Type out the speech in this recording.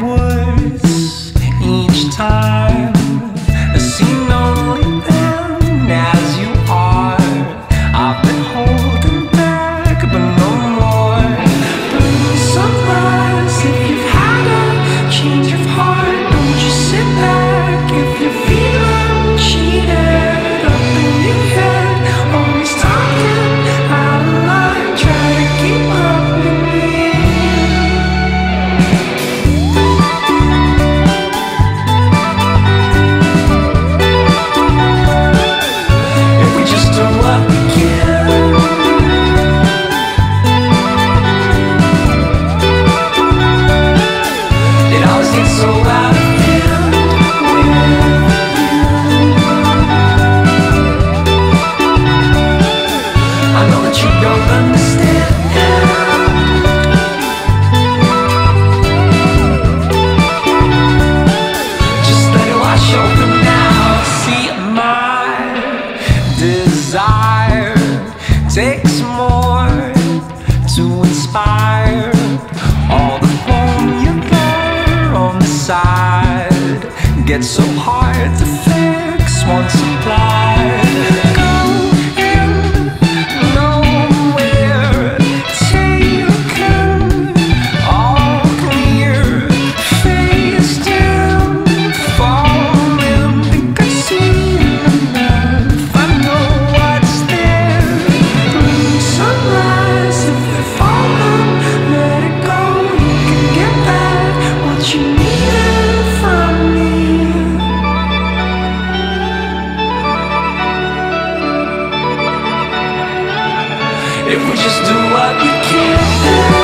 worse each time. from what tired. Takes more to inspire. All the formula on the side gets so hard to fix once applied. If we just do what we can.